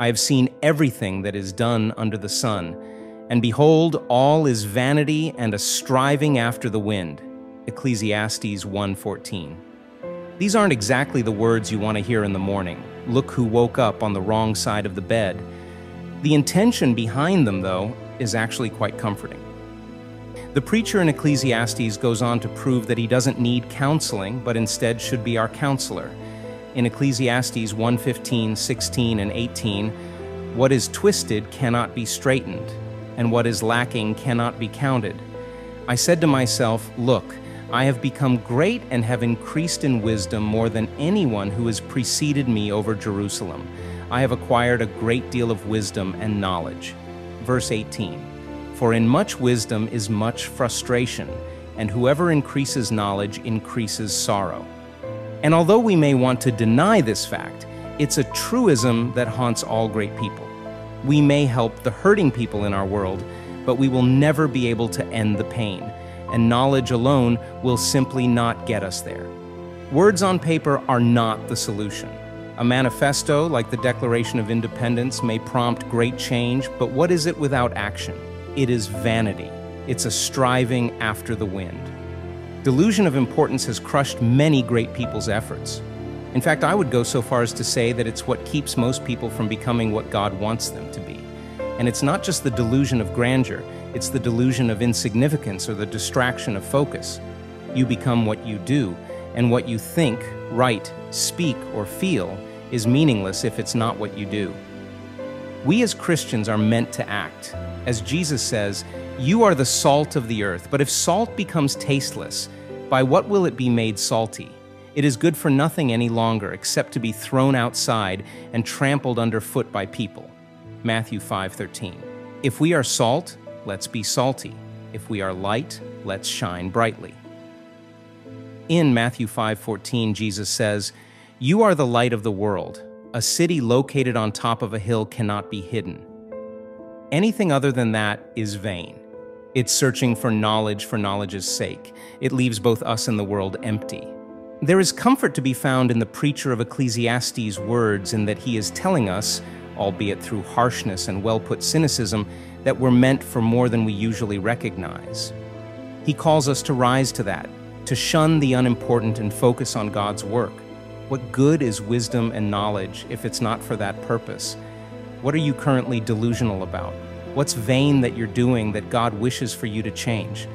I have seen everything that is done under the sun, and behold, all is vanity and a striving after the wind. Ecclesiastes 1:14. These aren't exactly the words you want to hear in the morning. Look who woke up on the wrong side of the bed. The intention behind them, though, is actually quite comforting. The preacher in Ecclesiastes goes on to prove that he doesn't need counseling, but instead should be our counselor in Ecclesiastes 1:15, 16, and 18, what is twisted cannot be straightened, and what is lacking cannot be counted. I said to myself, Look, I have become great and have increased in wisdom more than anyone who has preceded me over Jerusalem. I have acquired a great deal of wisdom and knowledge. Verse 18 For in much wisdom is much frustration, and whoever increases knowledge increases sorrow. And although we may want to deny this fact, it's a truism that haunts all great people. We may help the hurting people in our world, but we will never be able to end the pain, and knowledge alone will simply not get us there. Words on paper are not the solution. A manifesto, like the Declaration of Independence, may prompt great change, but what is it without action? It is vanity. It's a striving after the wind. Delusion of importance has crushed many great people's efforts. In fact, I would go so far as to say that it's what keeps most people from becoming what God wants them to be. And it's not just the delusion of grandeur, it's the delusion of insignificance or the distraction of focus. You become what you do, and what you think, write, speak, or feel is meaningless if it's not what you do. We as Christians are meant to act. As Jesus says, You are the salt of the earth, but if salt becomes tasteless, by what will it be made salty? It is good for nothing any longer except to be thrown outside and trampled underfoot by people. Matthew 5:13. If we are salt, let's be salty. If we are light, let's shine brightly. In Matthew 5:14, Jesus says, "You are the light of the world. A city located on top of a hill cannot be hidden. Anything other than that is vain. It's searching for knowledge for knowledge's sake. It leaves both us and the world empty. There is comfort to be found in the preacher of Ecclesiastes' words in that he is telling us, albeit through harshness and well put cynicism, that we're meant for more than we usually recognize. He calls us to rise to that, to shun the unimportant and focus on God's work. What good is wisdom and knowledge if it's not for that purpose? What are you currently delusional about? What's vain that you're doing that God wishes for you to change?